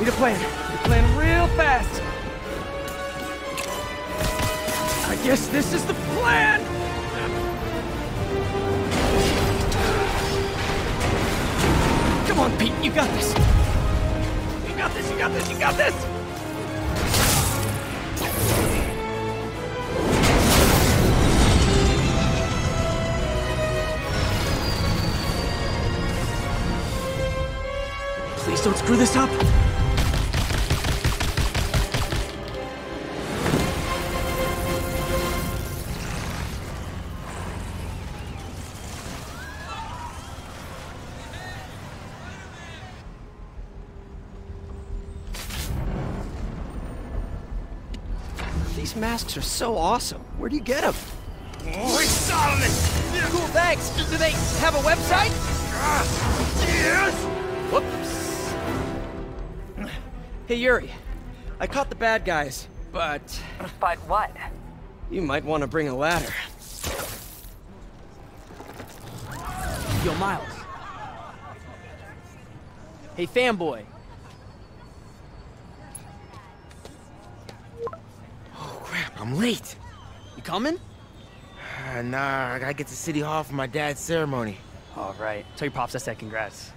Need a plan. Need a plan real fast. I guess this is the plan! Come on, Pete, you got this! You got this, you got this, you got this! Please don't screw this up! These masks are so awesome. Where do you get them? Oh, we saw this! Cool, thanks. Do they have a website? Yes! Whoops. Hey, Yuri. I caught the bad guys, but But what? you might want to bring a ladder. Yo, Miles. Hey, fanboy. I'm late. You coming? Nah, I gotta get to City Hall for my dad's ceremony. All right. Tell your pops I said congrats.